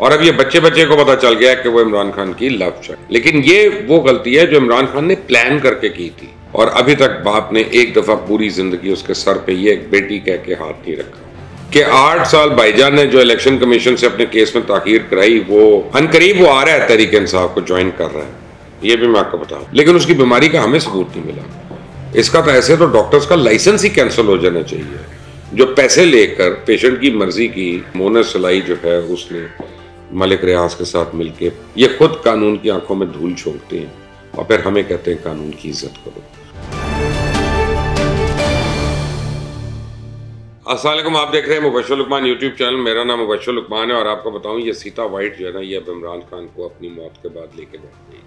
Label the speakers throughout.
Speaker 1: और अब ये बच्चे बच्चे को पता चल गया कि वो इमरान खान की लव चाइल्ड लेकिन ये वो गलती है जो इमरान खान ने प्लान करके की थी। और अभी तक बाप ने एक दफ़ा पूरी ज़िंदगी उसके सर पे ये एक बेटी कह के हाथ नहीं रखा। कि आठ साल भाईजान ने जो इलेक्शन कमीशन से अपने केस में ताखीर कराई, वो अनकरीब वो आ रहा है तरीके इंसाफ को ज्वाइन कर रहा है। ये भी मैं आपको बताऊँ लेकिन उसकी बीमारी का हमें सबूत नहीं मिला। इसका तो ऐसे तो डॉक्टर्स का लाइसेंस ही कैंसिल हो जाना चाहिए। जो पैसे लेकर पेशेंट की मर्ज़ी की, मोनस सलाई जो है उसने मलिक रियाज के साथ मिलके ये खुद कानून की आँखों में धूल छोंकते हैं और फिर हमें कहते हैं कानून की इज़्ज़त करो। असलम आप देख रहे हैं मुबशर लुकमान यूट्यूब चैनल। मेरा नाम मुबशर लुकमान है और आपको बताऊँ, ये सीता वाइट जो है ना, ये अब इमरान खान को अपनी मौत के बाद लेके बैठ गई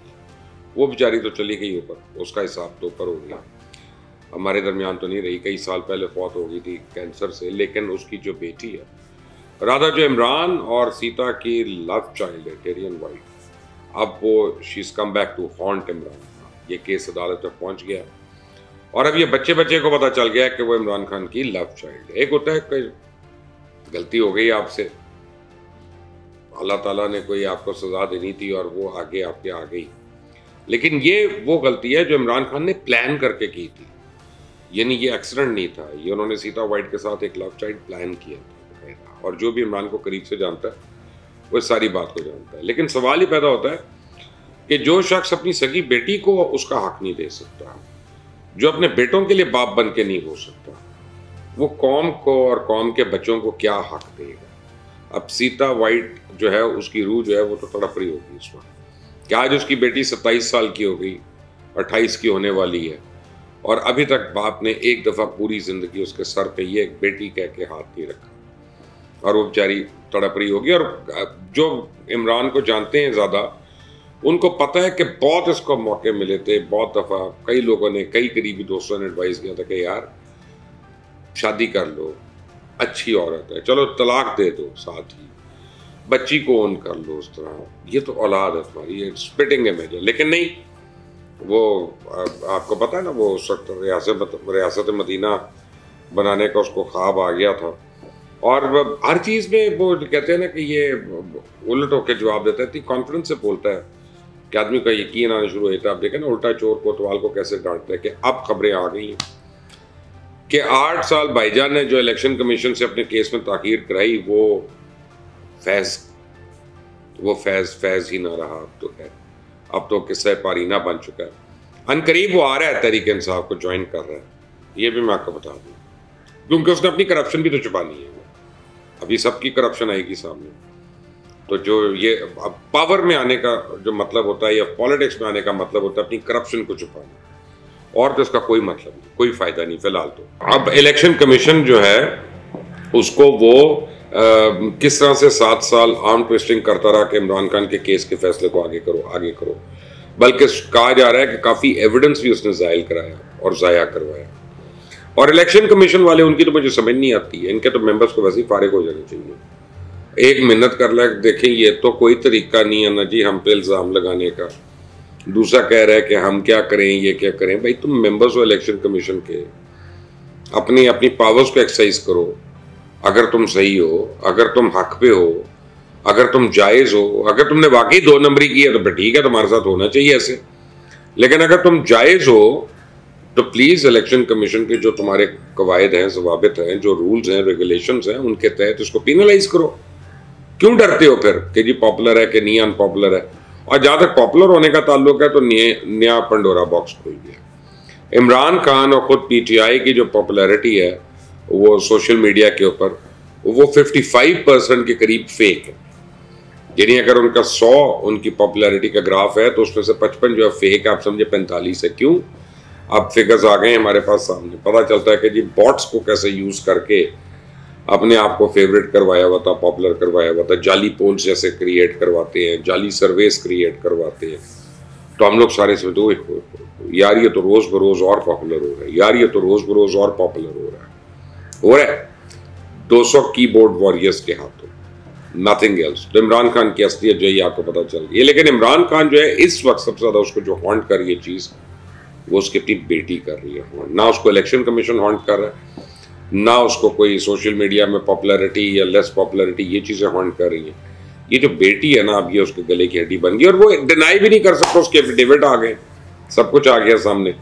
Speaker 1: वो बेचारी तो चली गई ऊपर, उसका हिसाब तो ऊपर हो गया। हमारे दरमियान तो नहीं रही, कई साल पहले फौत हो गई थी कैंसर से, लेकिन उसकी जो बेटी है राधा जो इमरान और सीता की लव चाइल्ड है टेरियन वाइट अब वो she's come back to haunt Imran. Khan ये केस अदालत तक पहुँच गया। और अब ये बच्चे बच्चे को पता चल गया कि वो इमरान खान की लव चाइल्ड है एक होता है कोई गलती हो गई आपसे। अल्लाह ताला ने कोई आपको सजा देनी थी और वो आगे आपके आ गई लेकिन ये वो गलती है जो इमरान खान ने प्लान करके की थी। यानी ये एक्सीडेंट नहीं था। ये उन्होंने सीता वाइट के साथ एक लव चाइल्ड प्लान किया था। और जो भी इमरान को करीब से जानता है, वो सारी बात को जानता है। लेकिन सवाल ही पैदा होता है कि जो शख्स अपनी सगी बेटी को उसका हक नहीं दे सकता, जो अपने बेटों के लिए बाप बन के नहीं हो सकता, वो कौम को और कौम के बच्चों को क्या हक देगा? अब सीता वाइट जो है, उसकी रूह जो है, वो तो तड़प रही होगी इस वक्त। क्या आज उसकी बेटी सत्ताईस साल की हो गई, अट्ठाईस की होने वाली है? और अभी तक बाप ने एक दफ़ा पूरी ज़िंदगी उसके सर पे ये एक बेटी कह के हाथ नहीं रखा। और वो बेचारी तड़प रही होगी। और जो इमरान को जानते हैं ज़्यादा, उनको पता है कि बहुत इसको मौके मिले थे, बहुत दफ़ा। कई लोगों ने, कई करीबी दोस्तों ने एडवाइस किया था कि, यार, शादी कर लो, अच्छी औरत है। चलो, तलाक दे दो साथ ही। बच्ची को ओन कर लो उस तरह। ये तो औलाद है तुम्हारी, ये स्पिटिंग है है। लेकिन नहीं, वो आपको पता है ना, वो उस वक्त रियासत रियासत मदीना बनाने का उसको ख्वाब आ गया था। और हर चीज़ में वो कहते हैं ना कि ये उलट होकर जवाब देता है कॉन्फिडेंस से बोलता है कि आदमी का यकीन आना शुरू होता है। आप देखें ना, उल्टा चोर कोतवाल को कैसे डांटते हैं कि अब खबरें आ गई हैं। कि आठ साल भाईजान ने जो इलेक्शन कमीशन से अपने केस में ताकीर कराई, वो फैज वो फैज फैज ही ना रहा अब तो है अब तो किस्सा पारीना बन चुका है। अनकरीब वो आ रहा है तरीके इंसाफ को ज्वाइन कर रहा है। ये भी मैं आपको बता दूँ। क्योंकि उसने अपनी करप्शन भी तो छुपानी है। अभी सबकी करप्शन आएगी सामने। तो जो ये पावर में आने का जो मतलब होता है या पॉलिटिक्स में आने का मतलब होता है अपनी करप्शन को छुपाना। और तो इसका कोई मतलब नहीं कोई फ़ायदा नहीं फ़िलहाल तो। अब इलेक्शन कमीशन जो है उसको वो आ, किस तरह से सात साल आर्म ट्विस्टिंग करता रहा कि इमरान खान के केस के फैसले को आगे करो आगे करो। बल्कि कहा जा रहा है कि काफ़ी एविडेंस भी उसने जायल कराया और ज़ाया करवाया। और इलेक्शन कमीशन वाले, उनकी तो मुझे समझ नहीं आती है। इनके तो मेंबर्स को वैसे ही फारिग हो जाने चाहिए। एक मिन्नत कर ले, देखें, ये तो कोई तरीका नहीं है ना जी, हम पे इल्ज़ाम लगाने का। दूसरा कह रहा है कि हम क्या करें, ये क्या करें। भाई, तुम मेंबर्स हो इलेक्शन कमीशन के। अपनी अपनी पावर्स को एक्सरसाइज करो। अगर तुम सही हो, अगर तुम हक पे हो, अगर तुम जायज़ हो, अगर तुमने वाकई दो नंबरी की है तो ठीक है, तुम्हारे साथ होना चाहिए ऐसे। लेकिन अगर तुम जायज़ हो तो प्लीज़ इलेक्शन कमीशन के जो तुम्हारे कवायद हैं, जवाबित हैं, जो रूल्स हैं रेगुलेशन हैं, उनके तहत इसको पिनलाइज करो। क्यों डरते हो फिर कि जी पॉपुलर है कि नहीं अनपॉपुलर है? और जहाँ तक पॉपुलर होने का ताल्लुक है तो नया पंडोरा बॉक्स खुल गया इमरान खान और खुद पीटीआई की जो पॉपुलैरिटी है, वो सोशल मीडिया के ऊपर, वो 55 परसेंट के करीब फेक है। यानी अगर उनका 100 उनकी पॉपुलैरिटी का ग्राफ है तो उसमें से 55 जो है फेक है, आप समझे 45 है। क्यों? अब फिगर्स आ गए हमारे पास सामने। पता चलता है कि जी बॉट्स को कैसे यूज़ करके अपने आप को फेवरेट करवाया हुआ था पॉपुलर करवाया हुआ था जाली पोल्स जैसे क्रिएट करवाते हैं जाली सर्वेस क्रिएट करवाते हैं। तो हम लोग सारे सोचते हो यार ये तो रोज बरोज और पॉपुलर हो रहा है, यार ये तो रोज बरोज और पॉपुलर हो रहा है। हो रहा है? 200 कीबोर्ड वॉरियर्स के हाथों। नथिंग एल्स तो इमरान खान की असलियत जो है आपको पता चल गई। लेकिन इमरान खान जो है, इस वक्त सबसे ज़्यादा उसको जो हॉन्ट कर है चीज़ वो उसकी अपनी बेटी कर रही है। हॉन्ट ना उसको इलेक्शन कमीशन हॉन्ट कर रहा है, ना उसको कोई सोशल मीडिया में पॉपुलैरिटी या लेस पॉपुलैरिटी ये चीज़ें हॉन्ट कर रही हैं। ये जो बेटी है ना, अब ये उसके गले की हड्डी बन गई और वो डिनाई भी नहीं कर सकता, उसके एफिडेविट आ गए, सब कुछ आ गया सामने।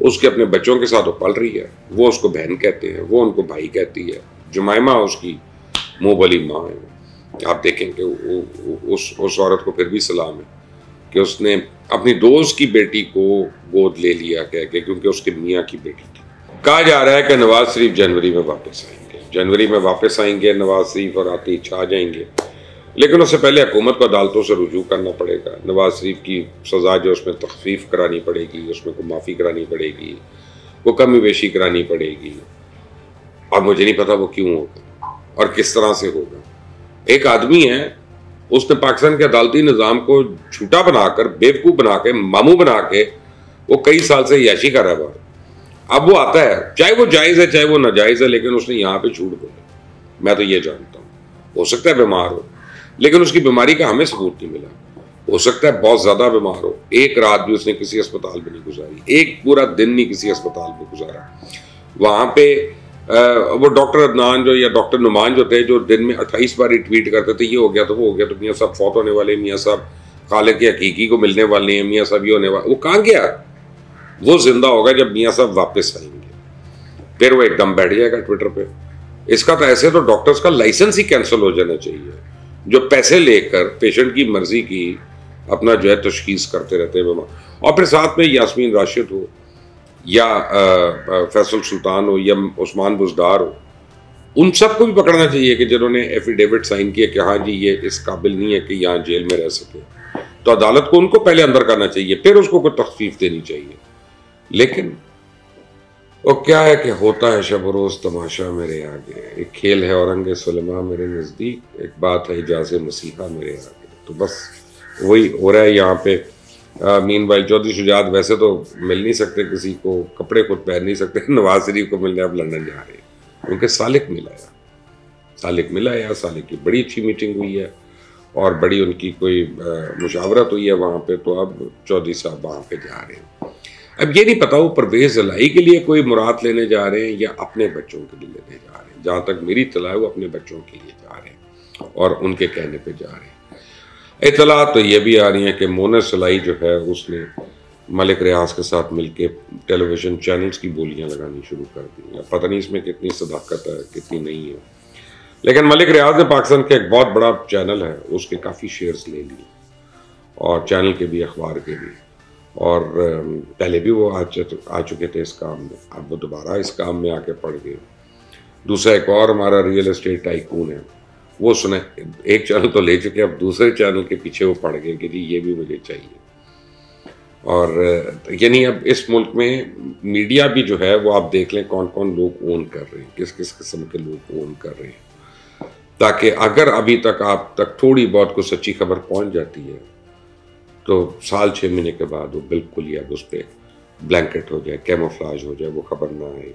Speaker 1: उसके अपने बच्चों के साथ वो पल रही है, वो उसको बहन कहते हैं, वो उनको भाई कहती है, जुमाइमा उसकी मुँह बली माँ है। आप देखें कि उस उस औरत को फिर भी सलाम है। कि उसने अपनी दोस्त की बेटी को गोद ले लिया कह के, क्योंकि उसके मियाँ की बेटी थी। कहा जा रहा है कि नवाज़ शरीफ जनवरी में वापस आएँगे। जनवरी में वापस आएँगे, नवाज़ शरीफ और आते छा जाएँगे। लेकिन उससे पहले हुकूमत को अदालतों से रुजू करना पड़ेगा। नवाज़ शरीफ की सज़ा जो उसमें तखफीफ करानी पड़ेगी, उसमें को माफ़ी करानी पड़ेगी वो कमी बेशी करानी पड़ेगी। और मुझे नहीं पता वो क्यों होगा और किस तरह से होगा। एक आदमी है उसने पाकिस्तान के अदालती निज़ाम को झूठा बनाकर, बेवकूफ़ बना के मामू बना के वो कई साल से याशी कर रहा है। अब वो आता है, चाहे वो जायज़ है, चाहे वो नाजायज़ है, लेकिन उसने यहाँ पे झूठ बोला। मैं तो ये जानता हूँ। हो सकता है बीमार हो, लेकिन उसकी बीमारी का हमें सबूत नहीं मिला। हो सकता है बहुत ज़्यादा बीमार हो। एक रात भी उसने किसी अस्पताल में नहीं गुजारी। एक पूरा दिन नहीं किसी अस्पताल में गुजारा। वहाँ पे वो डॉक्टर अदनान जो या डॉक्टर नुमान जो थे, जो दिन में अट्ठाईस बार ट्वीट करते थे, ये हो गया तो वो हो गया तो मियाँ साहब फौत होने वाले, मियाँ साहब खाले के हकीकी को मिलने वाले हैं, मियाँ साहब ये होने वाले। वो कहाँ गया? वो ज़िंदा होगा जब मियाँ साहब वापस आएँगे। फिर वो एकदम बैठ जाएगा ट्विटर पर इसका तो ऐसे तो डॉक्टर्स का लाइसेंस ही कैंसिल हो जाना चाहिए। जो पैसे लेकर, पेशेंट की मर्ज़ी की अपना जो है तशखीस करते रहते हैं बीमार और फिर साथ में यासमीन राशिद हो। या फैसल सुल्तान हो या उस्मान बुजदार हो, उन सबको भी पकड़ना चाहिए कि जिन्होंने एफिडेविट साइन किया कि हाँ जी, ये इस काबिल नहीं है कि यहाँ जेल में रह सके। तो अदालत को उनको पहले अंदर करना चाहिए, फिर उसको कोई तखफीफ देनी चाहिए। लेकिन, वो क्या है कि होता है शब रोज़ तमाशा मेरे आगे, एक खेल है औरंग सलमा मेरे नज़दीक, एक बात है इजाज मसीहा मेरे आगे। तो बस, वही हो रहा है यहाँ पे मीन भाई चौधरी शुजात वैसे तो मिल नहीं सकते किसी को, कपड़े खुद पहन नहीं सकते नवाज़ शरीफ को मिलने अब लंदन जा रहे हैं। उनके सालिक मिलाया सालिक मिलाया सालिक की बड़ी अच्छी मीटिंग हुई है, और बड़ी उनकी कोई मुशावरत हुई है वहाँ पे तो अब चौधरी साहब वहाँ पे जा रहे हैं। अब ये नहीं पता वो परवेज जलाई के लिए कोई मुराद लेने जा रहे हैं या अपने बच्चों के लिए लेने जा रहे हैं। जहाँ तक मेरी तला है, वो अपने बच्चों के लिए जा रहे हैं, और उनके कहने पर जा रहे हैं। इतला तो ये भी आ रही है कि मोनर सलाई जो है उसने मलिक रियाज के साथ मिलके टेलीविज़न चैनल्स की बोलियाँ लगानी शुरू कर दी है। पता नहीं इसमें कितनी सदाकत है, कितनी नहीं है। लेकिन मलिक रियाज ने पाकिस्तान के एक बहुत बड़ा चैनल है, उसके काफ़ी शेयर्स ले लिए और चैनल के भी, अखबार के भी। और पहले भी वो आ आ चुके थे इस काम में, अब वो दोबारा इस काम में आके पड़ गए। दूसरा एक और हमारा रियल इस्टेट टाइकून है वो सुने, एक चैनल तो ले चुके अब दूसरे चैनल के पीछे वो पड़ गए कि जी, ये भी मुझे चाहिए। और, यानी अब इस मुल्क में मीडिया भी जो है, वो आप देख लें कौन कौन लोग ओन कर रहे हैं किस किस किस्म के लोग ओन कर रहे हैं। ताकि अगर अभी तक आप तक थोड़ी बहुत को सच्ची खबर पहुँच जाती है तो साल छः महीने के बाद वो बिल्कुल ही अब उस पर ब्लैंकेट हो जाए कैमोफ्लाज हो जाए, वो खबर ना आए।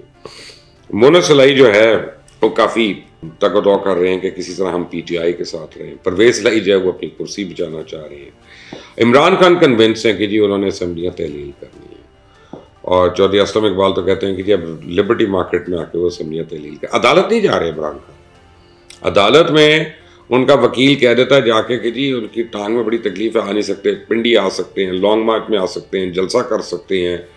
Speaker 1: मोनसलाई जो है वो काफ़ी तकदौ कर रहे हैं कि किसी तरह हम पीटीआई के साथ रहें। परवेज लाई जो है वो अपनी कुर्सी बचाना चाह रहे हैं। इमरान खान कन्विंस हैं कि जी, उन्होंने असम्बलियाँ तहलील करनी है। और चौधरी असलम इकबाल तो कहते हैं कि जी, अब लिबर्टी मार्केट में आके वो असम्बलियाँ तहलील कर। अदालत नहीं जा रहे इमरान खान। अदालत में उनका वकील कह देता है जाके कि जी, उनकी टांग में बड़ी तकलीफ़ है, आ नहीं सकते, पिंडी आ सकते हैं, लॉन्ग मार्च में आ सकते हैं, जलसा कर सकते हैं,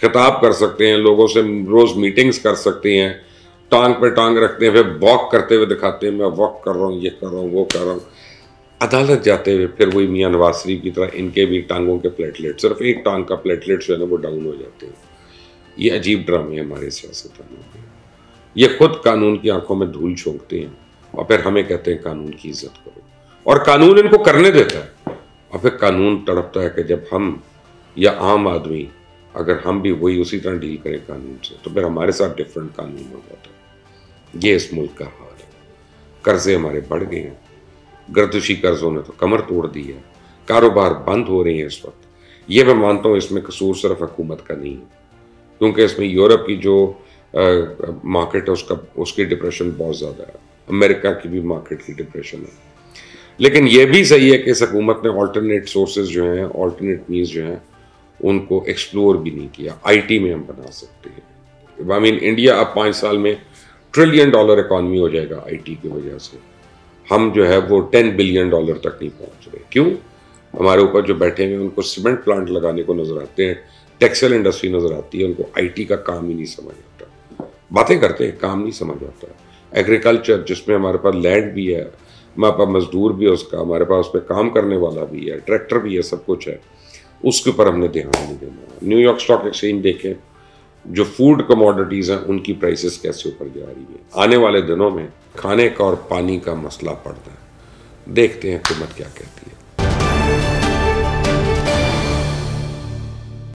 Speaker 1: खिताब कर सकते हैं, लोगों से रोज़ मीटिंग्स कर सकते हैं। टांग पे टांग रखते हैं फिर वॉक करते हुए दिखाते हैं, मैं वॉक कर रहा हूँ, ये कर रहा हूँ, वो कर रहा हूँ। अदालत जाते हुए फिर वही मियाँ नवाज़ शरीफ की तरह इनके भी टांगों के प्लेटलेट सिर्फ़ एक टांग का प्लेटलेट जो है ना, वो डाउन हो जाते हैं। ये अजीब ड्रामे हैं हमारे सियासतदानों के ये खुद कानून की आँखों में धूल छोंकते हैं और फिर हमें कहते हैं कानून की इज़्ज़त करो। और कानून इनको करने देता है। और फिर कानून तड़पता है कि जब हम या आम आदमी, अगर हम भी वही उसी तरह डील करें कानून से तो फिर हमारे साथ डिफरेंट कानून हो जाता है। ये इस मुल्क का हाल है। कर्जे हमारे बढ़ गए हैं। गर्दशी कर्जों ने तो कमर तोड़ दी है। कारोबार बंद हो रहे हैं इस वक्त। ये मैं मानता हूँ, इसमें कसूर सिर्फ़ हुकूमत का नहीं है। क्योंकि इसमें यूरोप की जो मार्केट है, उसका, उसकी डिप्रेशन बहुत ज़्यादा है। अमेरिका की भी मार्केट की डिप्रेशन है। लेकिन यह भी सही है कि इस हकूमत ने ऑल्टरनेट सोर्सेज जो हैं ऑल्टरनेट मीन्स जो हैं, उनको एक्सप्लोर भी नहीं किया। आईटी में हम बना सकते हैं। आई मीन इंडिया अब पाँच साल में ट्रिलियन डॉलर इकॉनमी हो जाएगा आईटी की वजह से। हम जो है वो टेन बिलियन डॉलर तक नहीं पहुँच रहे। क्यों? हमारे ऊपर जो बैठे हुए उनको सीमेंट प्लांट लगाने को नज़र आते हैं। टेक्सटाइल इंडस्ट्री नज़र आती है, उनको आईटी का काम ही नहीं समझ आता। बातें करते हैं, काम नहीं समझ आता। एग्रीकल्चर जिसमें हमारे पास लैंड भी है, हमारे पास मजदूर भी है उसका, हमारे पास उस पर काम करने वाला भी है ट्रैक्टर भी है, सब कुछ है, उसके ऊपर हमने ध्यान नहीं देना। न्यूयॉर्क स्टॉक एक्सचेंज देखें जो फ़ूड कमोडिटीज़ हैं, उनकी प्राइसेस कैसे ऊपर जा रही है? आने वाले दिनों में खाने का और पानी का मसला पड़ता है। देखते हैं हुकूमत क्या कहती है।